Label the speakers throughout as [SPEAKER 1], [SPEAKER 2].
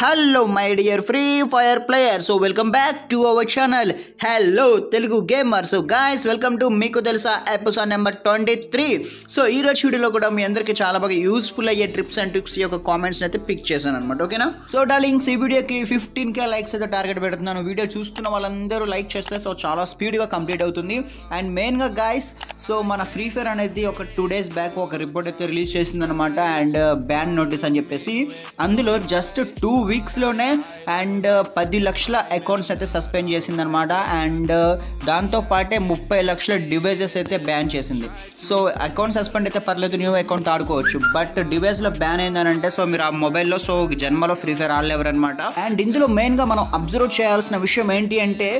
[SPEAKER 1] Hello my dear free fire player so welcome back to our channel. Hello Telugu gamer so guys welcome to మీకు తెలుసా episode number twenty three. So ఈ రోజు వీడియోలో కూడా మీ అందరికీ చాలా బాగా యూస్ఫుల్ అయ్యే ట్రిప్స్ అండ్ ట్రిప్స్ యొక్క కామెంట్స్ అయితే పిక్ చేశాను అనమాట ఓకేనా సో డార్లింగ్స్ ఈ వీడియోకి ఫిఫ్టీన్ కే లైక్స్ అయితే టార్గెట్ పెడుతున్నాను. వీడియో చూస్తున్న వాళ్ళందరూ లైక్ చేస్తే సో చాలా స్పీడ్గా కంప్లీట్ అవుతుంది. అండ్ మెయిన్గా గాయస్ సో మన ఫ్రీ ఫైర్ అనేది ఒక టూ డేస్ బ్యాక్ ఒక రిపోర్ట్ అయితే రిలీజ్ చేసిందనమాట అండ్ బ్యాన్ నోటీస్ అని చెప్పేసి అందులో జస్ట్ టూ టూ వీక్స్లోనే అండ్ uh, పది లక్షల అకౌంట్స్ అయితే సస్పెండ్ చేసిందనమాట అండ్ uh, దాంతో పాటే ముప్పై లక్షల డివైజెస్ అయితే బ్యాన్ చేసింది. సో అకౌంట్ సస్పెండ్ అయితే పర్లేదు న్యూ అకౌంట్ ఆడుకోవచ్చు. బట్ డివైస్లో బ్యాన్ అయిందనంటే సో మీరు ఆ మొబైల్లో సో జన్మలో ఫ్రీ ఫైర్ ఆడలేవరు అనమాట అండ్ ఇందులో మెయిన్గా మనం అబ్జర్వ్ చేయాల్సిన విషయం ఏంటి అంటే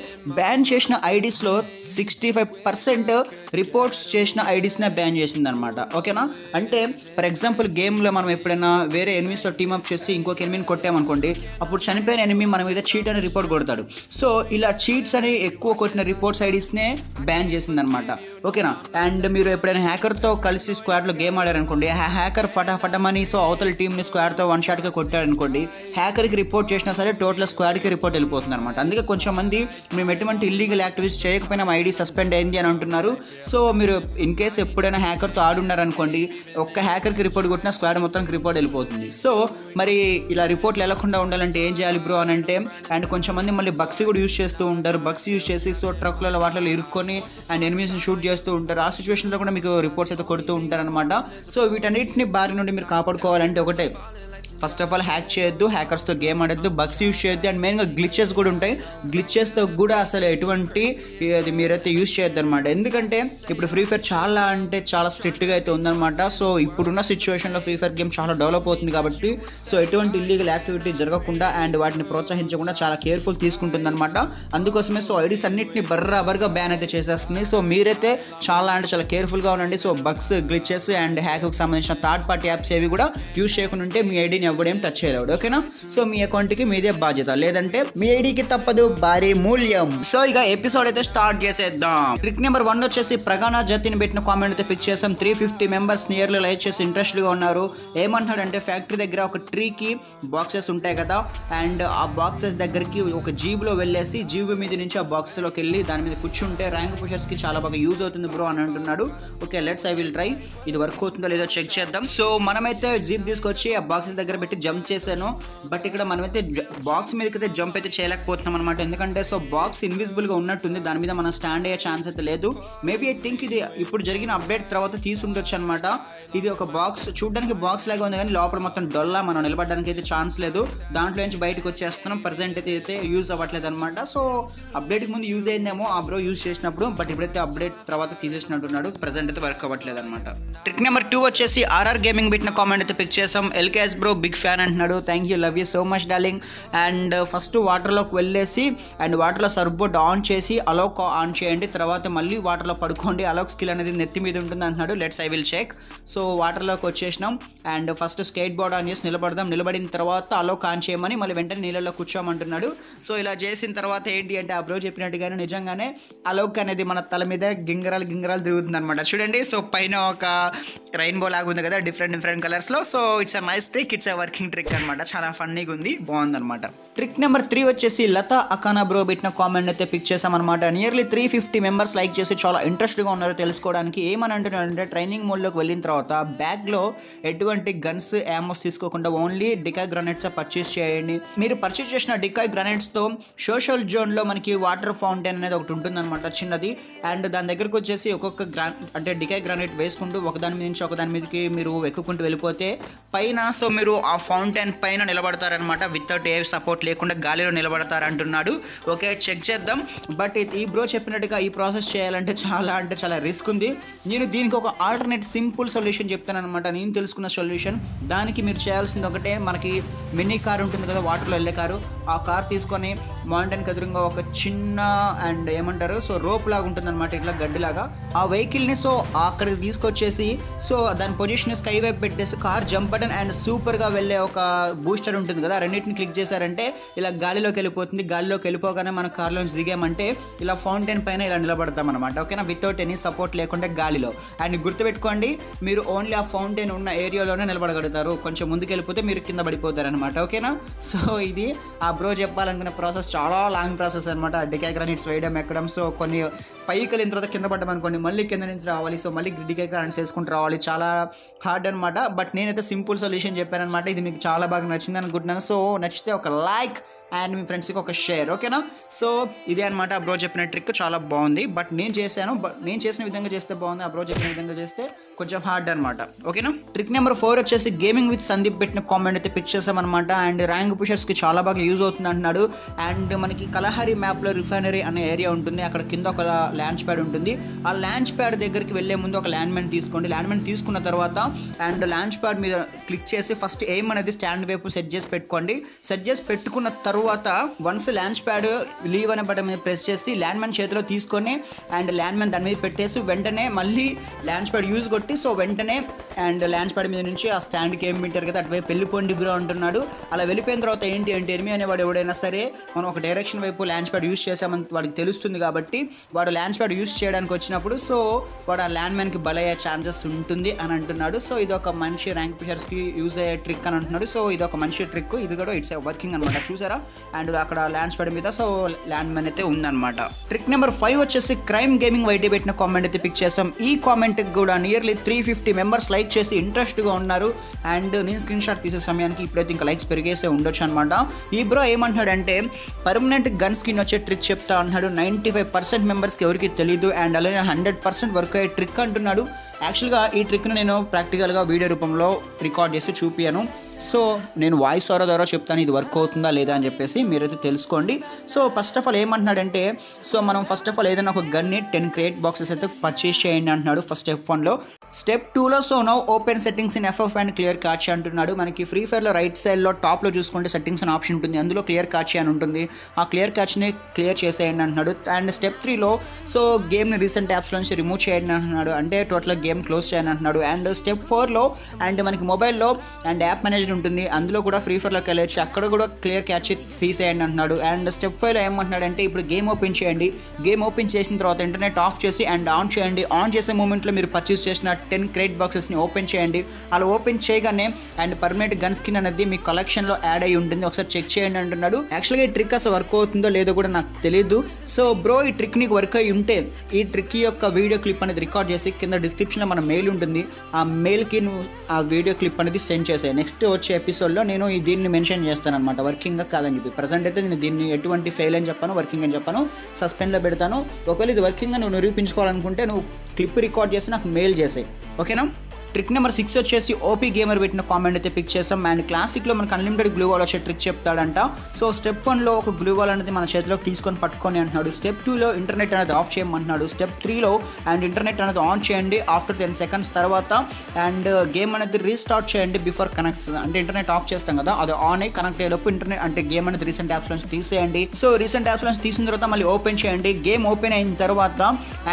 [SPEAKER 1] బ్యాన్ చేసిన ఐడీస్లో సిక్స్టీ ఫైవ్ పర్సెంట్ రిపోర్ట్స్ చేసిన ఐడీస్నే బ్యాన్ చేసింది అనమాట ఓకేనా? అంటే ఫర్ ఎగ్జాంపుల్ గేమ్లో మనం ఎప్పుడైనా వేరే ఎనిమిస్తో టీమప్ చేసి ఇంకొక ఎనిమిని అనుకోండి అప్పుడు చనిపోయిన ఎనిమి మన మీద చీట్ అని రిపోర్ట్ కొడతాడు. సో ఇలా చీట్స్ అని ఎక్కువ కొట్టిన రిపోర్ట్స్ ఐడీస్నే బ్యాన్ చేసింది అనమాట ఓకేనా? అండ్ మీరు ఎప్పుడైనా హ్యాకర్తో కలిసి స్క్వాడ్లో గేమ్ ఆడారనుకోండి ఆ హ్యాకర్ ఫటాఫటమని సో అవతల టీంని స్క్వాడ్తో వన్ షాట్గా కొట్టారనుకోండి హ్యాకర్కి రిపోర్ట్ చేసినా సరే టోటల్ స్క్వాడ్కి రిపోర్ట్ వెళ్ళిపోతుంది అనమాట అందుకే కొంచెం మంది మేము ఎటువంటి ఇల్లీగల్ యాక్టివిటీస్ చేయకపోయినా మా ఐడి సస్పెండ్ అయింది అని అంటున్నారు. సో మీరు ఇన్ కేస్ ఎప్పుడైనా హ్యాకర్తో ఆడున్నారనుకోండి ఒక్క హ్యాకర్కి రిపోర్ట్ కొట్టినా స్క్వాడ్ మొత్తానికి రిపోర్ట్ వెళ్ళిపోతుంది. సో మరి ఇలా రిపోర్ట్లు వెళ్ళకుండా ఉండాలంటే ఏం చేయాలి బ్రో అని అంటే అండ్ కొంచెం మంది మళ్ళీ బక్సీ కూడా యూస్ చేస్తూ ఉంటారు. బక్సీ యూస్ చేసి సో ట్రక్లలో వాటిలో ఇరుక్కొని అండ్ ఎనిమిస్ని షూట్ చేస్తూ ఉంటారు. ఆ సిచ్యువేషన్లో కూడా మీకు రిపోర్ట్స్ అయితే కొడుతూ ఉంటారనమాట సో వీటన్నిటిని బారి నుండి మీరు కాపాడుకోవాలంటే ఒకటే. ఫస్ట్ ఆఫ్ ఆల్ హ్యాక్ చేయొద్దు హ్యాకర్స్తో గేమ్ ఆడొద్దు బగ్స్ యూస్ చేయొద్దు అండ్ మెయిన్గా గ్లిచెస్ కూడా ఉంటాయి. గ్లిచెస్తో కూడా అసలు ఎటువంటి అది మీరైతే యూస్ చేయొద్దు అనమాట ఎందుకంటే ఇప్పుడు ఫ్రీ ఫైర్ చాలా అంటే చాలా స్ట్రిక్ట్గా అయితే ఉందన్నమాట. సో ఇప్పుడున్న సిచ్యువేషన్లో ఫ్రీ ఫైర్ గేమ్ చాలా డెవలప్ అవుతుంది కాబట్టి సో ఎటువంటి ఇల్లీగల్ యాక్టివిటీ జరగకుండా అండ్ వాటిని ప్రోత్సహించకుండా చాలా కేర్ఫుల్ తీసుకుంటుంది అనమాట అందుకోసమే సో ఐడీస్ అన్నింటిని బర్రాబర్గా బ్యాన్ అయితే చేసేస్తుంది. సో మీరైతే చాలా అంటే చాలా కేర్ఫుల్గా ఉండండి. సో బగ్స్ గ్లిచెస్ అండ్ హ్యాక్కి సంబంధించిన థర్డ్ పార్టీ యాప్స్ ఏవి కూడా యూస్ చేయకుండా ఉంటే మీ ఐడిని ఎవడేం టచ్ చేయలేడు ఓకేనా సో మీ అకౌంట్కి మీదే బాధ్యత. లేదంటే మీ ఐడికి తప్పదు భారీ మూల్యం. సో ఇక ఎపిసోడ్ అయితే స్టార్ట్ చేసేద్దాం. ట్రిక్ నెంబర్ వన్ వచ్చేసి ప్రగాణ జతిని పెట్టిన కామెంట్ అయితే పిక్ చేసాం. Three fifty members nearly like చేసి ఇంట్రెస్ట్గా ఉన్నారు. ఏమంటున్నాడంటే ఫ్యాక్టరీ దగ్గర ఒక ట్రీకి బాక్సెస్ ఉంటాయి కదా? అండ్ ఆ బాక్సెస్ దగ్గరికి ఒక జీబులో వెళ్ళేసి జీబు మీద నుంచి ఆ బాక్సెస్లోకి వెళ్ళి దాని మీద కూర్చుంటే ర్యాంక్ పుషర్స్కి చాలా బాగా యూజ్ అవుతుంది బ్రో అని అంటున్నాడు. Okay let's I will try ఇది వర్క్ అవుతుందో లేదో చెక్ చేద్దాం. సో మనమైతే జీప్ తీసుకొచ్చి ఆ బాక్సెస్ దగ్గర పెట్టి జంప్ చేశాను. బట్ ఇక్కడ మనమైతే బాక్స్ మీదకైతే అయితే జంప్ అయితే చేయలేకపోతున్నాం అనమాట ఎందుకంటే సో బాక్స్ ఇన్విజిబుల్గా ఉన్నట్టుంది. దాని మీద మనం స్టాండ్ అయ్యే ఛాన్స్ అయితే లేదు. మేబీ ఐ థింక్ ఇది ఇప్పుడు జరిగిన అప్డేట్ తర్వాత తీసుండొచ్చు అనమాట ఇది ఒక బాక్స్ చూడడానికి బాక్స్ లాగా ఉంది కానీ లోపల మొత్తం డొల్లా మనం నిలబడడానికి అయితే ఛాన్స్ లేదు. దాంట్లో నుంచి బయటకు వచ్చేస్తున్నాం. ప్రజెంట్ అయితే అయితే యూజ్ అవ్వట్లేదు అనమాట సో అప్డేట్కి ముందు యూజ్ అయిందేమో ఆ బ్రో యూజ్ చేసినప్పుడు. బట్ ఇప్పుడైతే అప్డేట్ తర్వాత తీసేసినట్టున్నాడు. ప్రజెంట్ అయితే వర్క్ అవ్వట్లేదు అనమాట ట్రిక్ నెంబర్ టూ వచ్చేసి ఆర్ఆర్ గేమింగ్ పెట్టిన కామెంట్ అయితే పిక్ చేసాం. ఎల్కేఎస్ బ్రో బిగ్ ఫ్యాన్ అంటున్నాడు. Thank you love you so much darling and first వాటర్లోకి వెళ్ళేసి అండ్ వాటర్లో సర్బోట్ ఆన్ చేసి అలోక్ ఆన్ చేయండి. తర్వాత మళ్ళీ వాటర్లో పడుకోండి. అలోక్ స్కిల్ అనేది నెత్తి మీద ఉంటుంది అంటున్నాడు. Let's I will check so వాటర్లోకి వచ్చేసినాం. And first skateboard on చేసి నిలబడదాం. నిలబడిన తర్వాత అలోక్ ఆన్ చేయమని మళ్ళీ వెంటనే నీళ్ళలో కూర్చోమంటున్నాడు. సో ఇలా చేసిన తర్వాత ఏంటి అంటే ఆ బ్రో చెప్పినట్టుగానే నిజంగానే అలోక్ అనేది మన తల మీద గింగరాలు గింగరాలు తిరుగుతుంది అనమాట చూడండి. సో పైన ఒక రెయిన్బో లాగా ఉంది కదా డిఫరెంట్ డిఫరెంట్ కలర్స్లో so it's a nice trick it's a working trick అనమాట చాలా ఫన్నీగా ఉంది బాగుందన్నమాట. ట్రిక్ నెంబర్ త్రీ వచ్చేసి లతా అకానా బ్రో పెట్టిన కామెంట్ అయితే పిక్ చేసామన్నమాట nearly three fifty members like చేసి చాలా ఇంట్రెస్ట్గా ఉన్నారు తెలుసుకోవడానికి ఏమని అంటున్నారంటే ట్రైనింగ్ మోడ్లోకి వెళ్ళిన తర్వాత బ్యాగ్లో ఎటువంటి గన్స్ యామోస్ తీసుకోకుండా ఓన్లీ డికాయ్ గ్రనేట్స్ పర్చేస్ చేయండి. మీరు పర్చేస్ చేసిన డికాయ్ గ్రనేట్స్తో సోషల్ జోన్లో మనకి వాటర్ ఫౌంటైన్ అనేది ఒకటి ఉంటుందన్నమాట చిన్నది. అండ్ దాని దగ్గరకు వచ్చేసి ఒక్కొక్క గ్రా అంటే డికాయ్ గ్రనేట్ వేసుకుంటూ ఒకదాని మీద నుంచి ఒకదాని మీదకి మీరు ఎక్కుకుంటూ వెళ్ళిపోతే పైన సో మీరు ఆ ఫౌంటైన్ పైన నిలబడతారనమాట వితౌట్ ఏ సపోర్ట్ లేకుండా గాలిలో నిలబడతారు అంటున్నాడు ఓకే చెక్ చేద్దాం. బట్ ఈ బ్రో చెప్పినట్టుగా ఈ ప్రాసెస్ చేయాలంటే చాలా అంటే చాలా రిస్క్ ఉంది. నేను దీనికి ఒక ఆల్టర్నేట్ సింపుల్ సొల్యూషన్ చెప్తాను అనమాట నేను తెలుసుకున్న సొల్యూషన్ దానికి మీరు చేయాల్సింది ఒకటే మనకి మినీ కార్ ఉంటుంది కదా వాటర్లో వెళ్ళే కారు ఆ కార్ తీసుకొని మౌంటైన్కి ఎదురుగా ఒక చిన్న అండ్ ఏమంటారు? సో రోప్ లాగా ఉంటుంది అనమాట ఇట్లా గడ్డిలాగా. ఆ వెహికల్ని సో అక్కడికి తీసుకొచ్చేసి సో దాని పొజిషన్ స్కై వైపు పెట్టేసి కార్ జంప్ బటన్ అండ్ సూపర్గా వెళ్ళే ఒక బూస్టర్ ఉంటుంది కదా రెండింటిని క్లిక్ చేశారంటే ఇలా గాలిలోకి వెళ్ళిపోతుంది. గాలిలోకి వెళ్ళిపోగానే మన కార్లో నుంచి దిగామంటే ఇలా ఫౌంటైన్ పైన ఇలా నిలబడతాం అనమాట ఓకేనా? వితౌట్ ఎనీ సపోర్ట్ లేకుండా గాలిలో. అండ్ గుర్తుపెట్టుకోండి మీరు ఓన్లీ ఆ ఫౌంటైన్ ఉన్న ఏరియాలోనే నిలబడగలుగుతారు. కొంచెం ముందుకు వెళ్ళిపోతే మీరు కింద పడిపోతారు అనమాట ఓకేనా? సో ఇది ఆ బ్రో చెప్పాలనుకున్న ప్రాసెస్ చాలా లాంగ్ ప్రాసెస్ అనమాట డికాగ్రానిట్స్ వేయడం ఎక్కడం సో కొన్ని పైకి వెళ్ళిన తర్వాత కింద పడ్డం అనుకోండి మళ్ళీ కింద నుంచి రావాలి. సో మళ్ళీ డికాగ్రానిట్స్ వేసుకుంటూ రావాలి. చాలా హార్డ్ అనమాట బట్ నేనైతే సింపుల్ సొల్యూషన్ చెప్పాను అనమాట ఇది మీకు చాలా బాగా నచ్చింది అనుకుంటున్నాను. సో నచ్చితే ఒక లైక్ అండ్ మీ ఫ్రెండ్స్కి ఒక షేర్ ఓకేనా? సో ఇదే అనమాట అబ్రో చెప్పిన ట్రిక్. చాలా బాగుంది. బట్ నేను చేశాను. బట్ నేను చేసిన విధంగా చేస్తే బాగుంది. అబ్రో చెప్పిన విధంగా చేస్తే కొంచెం హార్డ్ అనమాట ఓకేనా? ట్రిక్ నెంబర్ ఫోర్ వచ్చేసి గేమింగ్ విత్ సందీప్ పెట్టిన కామెంట్ అయితే పిక్ చేసామన్నమాట అండ్ ర్యాంక్ పుషర్స్కి చాలా బాగా యూజ్ అవుతుంది అంటున్నాడు. అండ్ మనకి కలహరి మ్యాప్లో రిఫైనరీ అనే ఏరియా ఉంటుంది. అక్కడ కింద ఒక ల్యాండ్ ప్యాడ్ ఉంటుంది. ఆ ల్యాంచ్ ప్యాడ్ దగ్గరికి వెళ్ళే ముందు ఒక ల్యాండ్ మ్యాన్ తీసుకోండి. ల్యాండ్ మ్యాన్ తీసుకున్న తర్వాత అండ్ ల్యాంచ్ ప్యాడ్ మీద క్లిక్ చేసి ఫస్ట్ ఎయిమ్ అనేది స్టాండ్ వైపు సెట్ చేసి పెట్టుకోండి. సెట్ చేసి పెట్టుకున్న తర్వాత తర్వాత వన్స్ ల్యాండ్ ప్యాడ్ లీవ్ అనే బటన్ మీద ప్రెస్ చేసి ల్యాండ్ మ్యాన్ చేతిలో తీసుకొని అండ్ ల్యాండ్ మ్యాన్ దాని మీద పెట్టేసి వెంటనే మళ్ళీ ల్యాండ్ ప్యాడ్ యూజ్ కొట్టి సో వెంటనే అండ్ ల్యాండ్ ప్యాడ్ మీద నుంచి ఆ స్టాండ్కి ఏం పెట్టారు కదా అటువైపు వెళ్ళిపోండి బ్రో అంటున్నాడు. అలా వెళ్ళిపోయిన తర్వాత ఏంటి అంటే ఎనిమి అనేవాడు ఎవడైనా సరే మనం ఒక డైరెక్షన్ వైపు ల్యాండ్ ప్యాడ్ యూజ్ చేసామని వాడికి తెలుస్తుంది కాబట్టి వాడు ల్యాండ్ ప్యాడ్ యూజ్ చేయడానికి వచ్చినప్పుడు సో వాడు ఆ ల్యాండ్ మ్యాన్కి బలయ్యే ఛాన్సెస్ ఉంటుంది అని అంటున్నాడు. సో ఇది ఒక మంచి ర్యాంక్ పుషర్స్కి యూజ్ అయ్యే ట్రిక్ అని అంటున్నాడు. సో ఇది ఒక మంచి ట్రిక్ ఇది కూడా ఇట్స్ వర్కింగ్ అనమాట చూసారా? అండ్ అక్కడ ల్యాండ్స్ ప్యాడ్ మీద సో ల్యాండ్ మ్యాన్ అయితే ఉందన్నమాట. ట్రిక్ నెంబర్ ఫైవ్ వచ్చేసి క్రైమ్ గేమింగ్ వైటీ పెట్టిన కామెంట్ అయితే పిక్ చేస్తాం ఈ కామెంట్ కూడా nearly three fifty members like చేసి ఇంట్రెస్ట్గా ఉన్నారు. అండ్ నేను స్క్రీన్ షాట్ తీసే సమయానికి ఇప్పుడైతే ఇంకా లైక్స్ పెరిగేసే ఉండొచ్చు అనమాట ఈ బ్రో ఏమంటున్నాడంటే పర్మనెంట్ గన్ స్కిన్ వచ్చే ట్రిక్ చెప్తా అన్నాడు. నైంటీ ఫైవ్ పర్సెంట్ మెంబర్స్కి ఎవరికి తెలియదు అండ్ అలానే హండ్రెడ్ పర్సెంట్ వర్క్ అయ్యే ట్రిక్ అంటున్నాడు. యాక్చువల్గా ఈ ట్రిక్ను నేను ప్రాక్టికల్గా వీడియో రూపంలో రికార్డ్ చేసి చూపియాను సో నేను వాయిస్ ద్వారా ద్వారా చెప్తాను ఇది వర్క్ అవుతుందా లేదా అని చెప్పేసి మీరైతే తెలుసుకోండి. సో ఫస్ట్ ఆఫ్ ఆల్ ఏమంటున్నాడంటే సో మనం ఫస్ట్ ఆఫ్ ఆల్ ఏదైనా ఒక గన్ని టెన్ క్రియేట్ బాక్సెస్ అయితే పర్చేస్ చేయండి అంటున్నాడు ఫస్ట్ ఎఫ్ వన్లో. స్టెప్ టూలో so no open settings in FF and clear cache అంటున్నాడు. మనకి ఫ్రీ ఫైర్లో రైట్ సైడ్లో టాప్లో చూసుకుంటే సెట్టింగ్స్ అని ఆప్షన్ ఉంటుంది. అందులో క్లియర్ కాచ్ అని ఉంటుంది. ఆ క్లియర్ కాచ్ని క్లియర్ చేసేయండి అంటున్నాడు. అండ్ స్టెప్ త్రీలో సో గేమ్ని రీసెంట్ యాప్స్లో నుంచి రిమూవ్ చేయండి అంటున్నాడు. అంటే టోటల్గా గేమ్ క్లోజ్ చేయండి అంటున్నాడు. అండ్ స్టెప్ ఫోర్లో అండ్ మనకి మొబైల్లో అండ్ యాప్ మేనేజ్డ్ ఉంటుంది. అందులో కూడా ఫ్రీ ఫైర్లోకి వెళ్ళచ్చు. అక్కడ కూడా క్లియర్ క్యాచ్ తీసేయండి అంటున్నాడు. అండ్ స్టెప్ ఫైవ్లో ఏమంటున్నాడు అంటే ఇప్పుడు గేమ్ ఓపెన్ చేయండి. గేమ్ ఓపెన్ చేసిన తర్వాత ఇంటర్నెట్ ఆఫ్ చేసి అండ్ ఆన్ చేయండి. ఆన్ చేసే మూమెంట్లో మీరు పర్చేస్ చేసిన టెన్ క్రేట్ బాక్సెస్ని ఓపెన్ చేయండి. అలా ఓపెన్ చేయగానే అండ్ పర్మనెంట్ గన్ స్కిన్ అనేది మీ కలెక్షన్లో యాడ్ అయి ఉంటుంది. ఒకసారి చెక్ చేయండి అంటున్నాడు. యాక్చువల్గా ఈ ట్రిక్ అసలు వర్క్ అవుతుందో లేదో కూడా నాకు తెలియదు సో బ్రో ఈ ట్రిక్ నీకు వర్క్ అయి ఉంటే ఈ ట్రిక్ యొక్క వీడియో క్లిప్ అనేది రికార్డ్ చేసి కింద డిస్క్రిప్షన్లో మన మెయిల్ ఉంటుంది. ఆ మెయిల్కి నువ్వు ఆ వీడియో క్లిప్ అనేది సెండ్ చేసాయి. నెక్స్ట్ వచ్చే ఎపిసోడ్లో నేను ఈ దీన్ని మెన్షన్ చేస్తాను అనమాట వర్కింగ్గా కాదని చెప్పి. ప్రజెంట్ అయితే నేను దీన్ని ఎటువంటి ఫెయిల్ అని చెప్పాను వర్కింగ్ అని చెప్పాను సస్పెండ్లో పెడతాను. ఒకవేళ ఇది వర్కింగ్గా నువ్వు నిరూపించుకోవాలనుకుంటే నువ్వు క్లిప్ రికార్డ్ చేసి నాకు మెయిల్ చేసాయి. ఓకేనా? ట్రిక్ నెంబర్ సిక్స్ వచ్చేసి ఓపీ గేమర్ పెట్టిన కామెంట్ అయితే పిక్ చేస్తాం అండ్ క్లాసిక్లో మనకు అన్లిమిటెడ్ గ్లూ వాల్ వచ్చే ట్రిక్ చెప్తాడంట. సో స్టెప్ వన్లో ఒక గ్లూ వాల్ అనేది మన చేతిలోకి తీసుకొని పట్టుకొని అంటున్నాడు. స్టెప్ టూలో ఇంటర్నెట్ అనేది ఆఫ్ చేయమంటున్నాడు. స్టెప్ త్రీలో అండ్ ఇంటర్నెట్ అనేది ఆన్ చేయండి. ఆఫ్టర్ టెన్ సెకండ్స్ తర్వాత అండ్ గేమ్ uh, అనేది రీస్టార్ట్ చేయండి బిఫోర్ కనెక్ట్ అంటే ఇంటర్నెట్ ఆఫ్ చేస్తాం కదా అది ఆన్ అయ్యి కనెక్ట్ అయ్యేలోపు ఇంటర్నెట్ అంటే గేమ్ అనేది రీసెంట్ యాప్స్ నుంచి తీసేయండి. సో రీసెంట్ యాప్స్ నుంచి తీసిన తర్వాత మళ్ళీ ఓపెన్ చేయండి. గేమ్ ఓపెన్ అయిన తర్వాత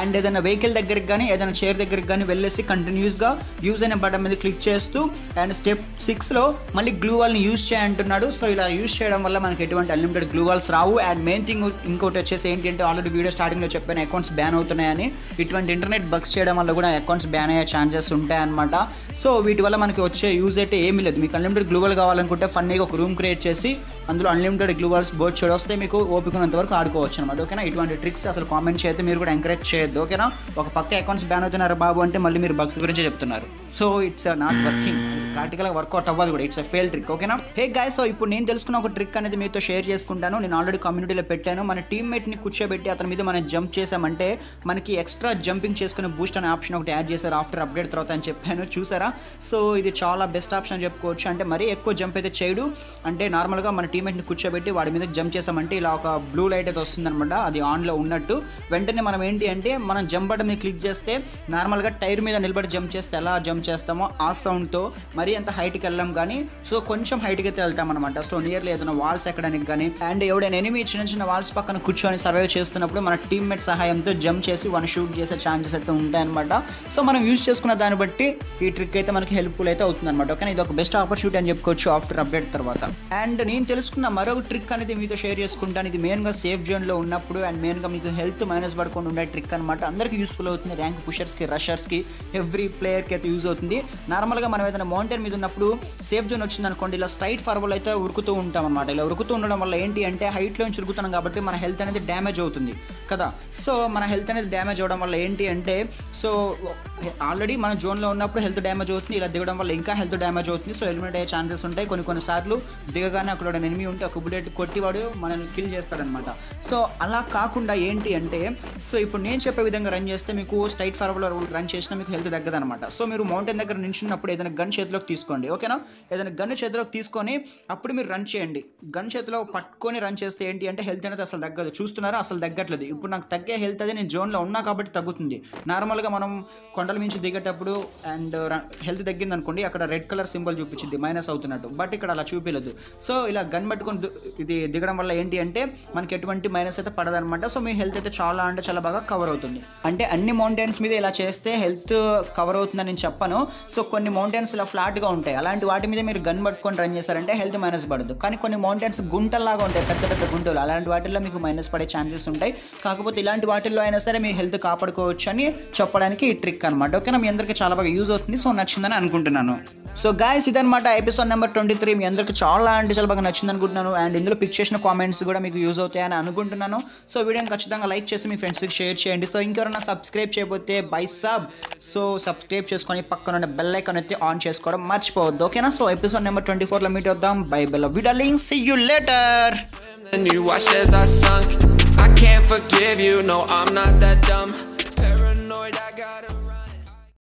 [SPEAKER 1] అండ్ ఏదైనా వెహికల్ దగ్గరికి కానీ ఏదైనా చైర్ దగ్గరికి కానీ వెళ్ళేసి కంటిన్యూస్గా యూజ్ అనే బటన్ మీద క్లిక్ చేస్తూ అండ్ స్టెప్ సిక్స్లో మళ్ళీ గ్లూ వాల్ని యూజ్ చేయంటున్నాడు సో ఇలా యూజ్ చేయడం వల్ల మనకి ఎటువంటి అన్లిమిటెడ్ గ్లూ వాల్స్ రావు. అండ్ మెయిన్ థింగ్ ఇంకోటి వచ్చేసి ఏంటి అంటే ఆల్రెడీ వీడియో స్టార్టింగ్లో చెప్పాను అకౌంట్స్ బ్యాన్ అవుతున్నాయని. ఇటువంటి ఇంటర్నెట్ బగ్స్ చేయడం వల్ల కూడా అకౌంట్స్ బ్యాన్ అయ్యే ఛాన్సెస్ ఉంటాయన్నమాట. సో వీటి వల్ల మనకి వచ్చే యూజ్ అయితే ఏమీ లేదు. మీకు అన్లిమిటెడ్ గ్లూవల్ కావాలనుకుంటే ఫన్నీగా ఒక రూమ్ క్రియేట్ చేసి అందులో అన్లిమిటెడ్ గ్లూవల్స్ బోర్డ్ చేయడం వస్తే మీకు ఓపికనంత వరకు ఆడుకోవచ్చు అనమాట ఓకేనా ఇటువంటి ట్రిక్స్ అసలు కామెంట్ చేయొద్దు మీరు కూడా ఎంకరేజ్ చేయొద్దు. ఓకేనా ఒక పక్క అకౌంట్స్ బ్యాన్ అవుతున్నారు బాబు అంటే మళ్ళీ మీరు బగ్స్ గురించి చెప్తున్నారు. సో ఇట్స్ నాట్ వర్కింగ్ ప్రాక్టికల్గా వర్కౌట్ అవ్వదు కూడా. ఇట్స్ ఫెయిల్ ట్రిక్ ఓకేనా హే గాయ సో ఇప్పుడు నేను తెలుసుకున్న ఒక ట్రిక్ అనేది మీతో షేర్ చేసుకుంటాను. నేను ఆల్రెడీ కమ్యూనిటీలో పెట్టాను. మన టీమ్మేట్ని కూర్చోబెట్టి అతని మీద మనం జంప్ చేసామంటే మనకి ఎక్స్ట్రా జంపింగ్ చేసుకునే బూస్ట్ అనే ఆప్షన్ ఒకటి యాడ్ చేశారు. ఆఫ్టర్ అప్డేట్ తర్వాత అని చెప్పాను. చూసారా? సో ఇది చాలా బెస్ట్ ఆప్షన్ అని చెప్పుకోవచ్చు. అంటే మరీ ఎక్కువ జంప్ అయితే చేయడు. అంటే నార్మల్గా మన టీమ్మేట్ని కూర్చోబెట్టి వాడి మీద జంప్ చేసామంటే ఇలా ఒక బ్లూ లైట్ అయితే వస్తుందన్నమాట అది ఆన్లో ఉన్నట్టు. వెంటనే మనం ఏంటి అంటే మనం జంప్ బటన్ మీద క్లిక్ చేస్తే నార్మల్గా టైర్ మీద నిలబడి జంప్ చేస్తే ఎలా జంప్ చేస్తామో ఆ సౌండ్తో మరీ అంత హైట్కి వెళ్ళాం కానీ సో కొంచెం హైట్కి అయితే వెళ్తాం అనమాట సో నియర్లీ ఏదైనా వాల్స్ ఎక్కడానికి కానీ అండ్ ఎవడైనా ఎనిమి చిన్న చిన్న వాల్స్ పక్కన కూర్చొని సర్వైవ్ చేస్తున్నప్పుడు మన టీమ్మేట్ సహాయంతో జంప్ చేసి వన్ షూట్ చేసే ఛాన్సెస్ అయితే ఉంటాయన్నమాట. సో మనం యూజ్ చేసుకున్న దాన్ని బట్టి ఈ ట్రిక్ అయితే మనకి హెల్ప్ఫుల్ అయితే అవుతుందన్నమాట. ఓకే ఇది ఒక బెస్ట్ ఆపర్చునిటీ అని చెప్పుకోవచ్చు ఆఫ్టర్ అప్డేట్ తర్వాత. అండ్ నేను తెలుసుకున్న మరొక ట్రిక్ అనేది మీతో షేర్ చేసుకుంటాను. ఇది మెయిన్గా సేఫ్ జోన్లో ఉన్నప్పుడు అండ్ మెయిన్గా మీకు హెల్త్ మైనస్ పడకుండా ఉండే ట్రిక్ అనమాట అందరికీ యూస్ఫుల్ అవుతుంది. ర్యాంక్ పుషర్స్కి రషర్స్కి ఎవ్రీ ప్లేయర్కి అయితే యూజ్ అవుతుంది. నార్మల్గా మనం ఏదైనా మౌంటైన్ మీద ఉన్నప్పుడు సేఫ్ జోన్ వచ్చింది అనుకోండి ఇలా స్ట్రైట్ ఫార్వర్డ్ అయితే ఉరుకుతూ ఉంటాం అనమాట ఇలా ఉరుకుతూ ఉండడం వల్ల ఏంటి అంటే హైట్లో నుంచి ఉరుకుతున్నాం కాబట్టి మన హెల్త్ అనేది డ్యామేజ్ అవుతుంది. కదా? సో మన హెల్త్ అనేది డ్యామేజ్ అవడం వల్ల ఏంటి అంటే సో ఆల్రెడీ మన జోన్లో ఉన్నప్పుడు హెల్త్ డ్యామేజ్ అవుతుంది ఇలా దిగడం వల్ల ఇంకా హెల్త్ డ్యామేజ్ అవుతుంది. సో ఎలిమినేట్ అయ్యే ఛాన్సెస్ ఉంటాయి. కొన్ని కొన్నిసార్లు దిగగానే అక్కడ ఒక ఎనిమి ఉంటే ఒక బుల్లెట్ కొట్టి వాడు మనల్ని కిల్ చేస్తాడనమాట. సో అలా కాకుండా ఏంటి అంటే సో ఇప్పుడు నేను చెప్పే విధంగా రన్ చేస్తే మీకు స్ట్రైట్ ఫార్వర్డ్ రన్ చేసినా మీకు హెల్త్ తగ్గదనమాట. సో మీరు మౌంటైన్ దగ్గర నించున్నప్పుడు ఏదైనా గన్ చేతిలోకి తీసుకోండి ఓకేనా? ఏదైనా గన్ చేతిలోకి తీసుకొని అప్పుడు మీరు రన్ చేయండి. గన్ చేతిలో పట్టుకొని రన్ చేస్తే ఏంటి అంటే హెల్త్ అనేది అసలు తగ్గదు. చూస్తున్నారా? అసలు తగ్గట్లేదు. ఇప్పుడు నాకు తగ్గే హెల్త్ అది నేను జోన్లో ఉన్నా కాబట్టి తగ్గుతుంది. నార్మల్గా మనం కొండ కొండల మించి దిగేటప్పుడు అండ్ uh, హెల్త్ తగ్గింది అనుకోండి అక్కడ రెడ్ కలర్ సింబల్ చూపించింది మైనస్ అవుతున్నట్టు. బట్ ఇక్కడ అలా చూపించలేదు సో ఇలా గన్ పట్టుకొని ఇది దిగడం వల్ల ఏంటి అంటే మనకి ఎటువంటి మైనస్ అయితే పడదనమాట సో మీ హెల్త్ అయితే చాలా అంటే చాలా బాగా కవర్ అవుతుంది. అంటే అన్ని మౌంటైన్స్ మీద ఇలా చేస్తే హెల్త్ కవర్ అవుతుందని నేను చెప్పను. సో కొన్ని మౌంటైన్స్ ఇలా ఫ్లాట్గా ఉంటాయి. అలాంటి వాటి మీద మీరు గన్ పట్టుకొని రన్ చేశారంటే హెల్త్ మైనస్ పడదు. కానీ కొన్ని మౌంటైన్స్ గుంటల్లాగా ఉంటాయి పెద్ద పెద్ద గుంటలు. అలాంటి వాటిల్లో మీకు మైనస్ పడే ఛాన్సెస్ ఉంటాయి. కాకపోతే ఇలాంటి వాటిల్లో అయినా సరే మీ హెల్త్ కాపాడుకోవచ్చు అని చెప్పడానికి ఈ ట్రిక్ అనమాట ఓకేనా మీ అందరికీ చాలా బాగా యూజ్ అవుతుంది. సో నచ్చిందని అనుకుంటున్నాను. సో గాయస్ ఇదనమాట ఎపిసోడ్ నెంబర్ ట్వంటీ త్రీ మీ అందరికీ చాలా అంటే చాలా బాగా నచ్చింది అనుకుంటున్నాను. అండ్ ఇందులో పిక్ చేసిన కామెంట్స్ కూడా మీకు యూజ్ అవుతాయని అనుకుంటున్నాను. సో వీడియోని ఖచ్చితంగా లైక్ చేసి మీ ఫ్రెండ్స్కి షేర్ చేయండి. సో ఇంకెవరైనా సబ్స్క్రైబ్ చేయకపోతే బై సబ్ సో సబ్స్క్రైబ్ చేసుకొని పక్కన ఉన్న బెల్ ఐకాన్ అయితే ఆన్ చేసుకోవడం మర్చిపోవద్దు. ఓకేనా సో ఎపిసోడ్ నెంబర్ ట్వంటీ ఫోర్లో మీట్ అవుదాం. Bye bell video link see you later
[SPEAKER 2] you watch as I sunk. I can't forgive you, no, I'm not that dumb. Paranoid, I got